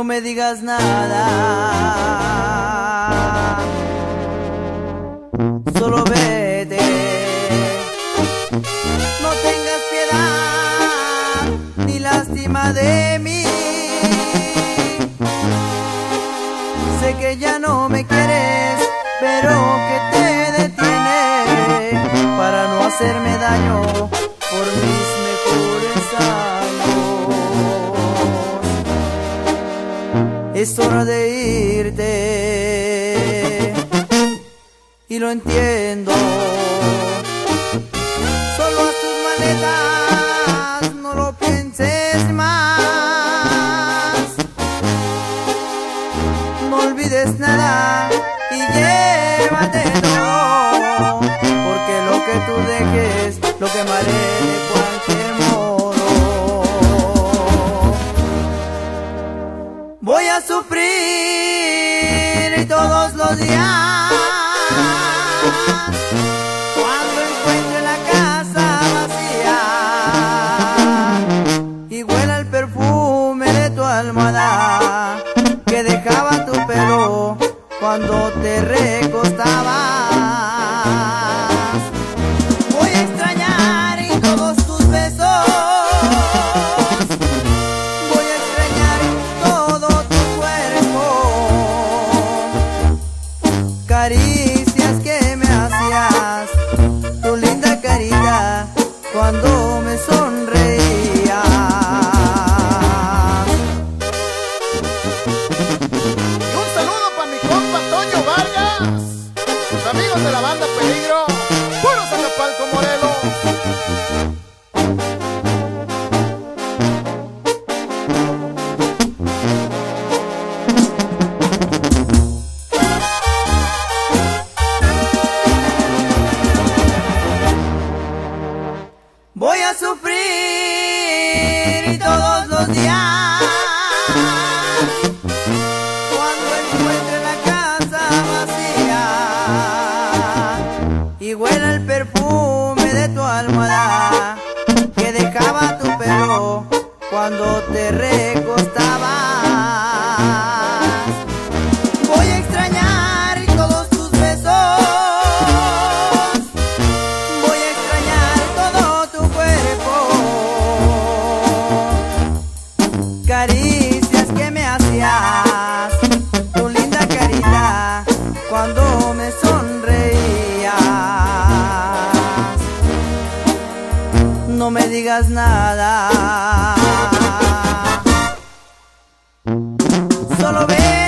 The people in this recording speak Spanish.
no me digas nada. No tengas piedad ni lástima de mí. Sé que ya no me quieres, pero que te detiene para no hacerme daño por mis mejores años. Es hora de irte y lo entiendo. Porque lo que tú dejes lo quemaré de cualquier modo. Voy a sufrir todos los días cuando te recostabas. Voy a extrañar en todos tus besos. Voy a extrañar todo tu cuerpo. Caricias la banda Peligro, puro Zacapalco Morelos. Voy a sufrir todos los días No me digas nada. Solo ve